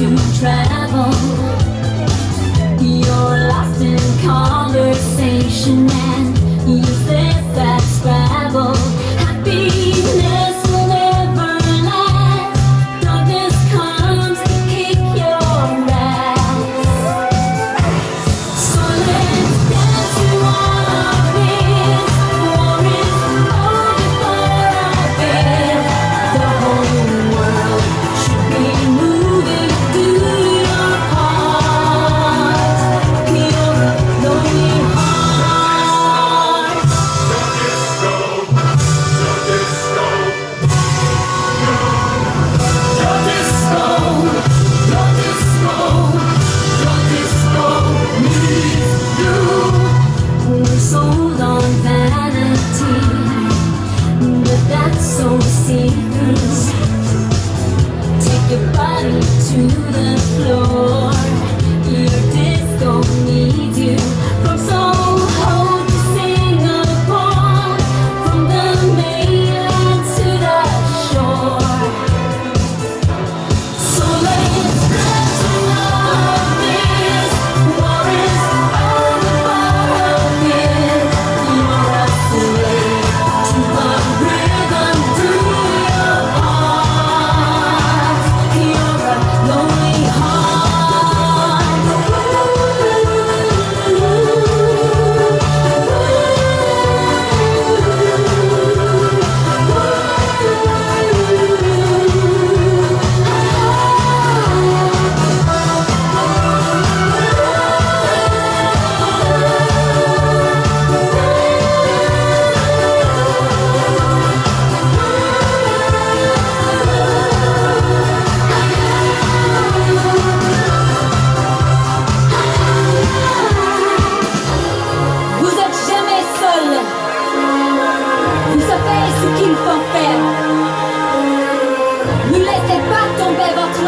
to travel. You're lost in conversation. To the floor. Your disco needs you. From so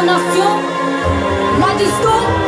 nació la disco.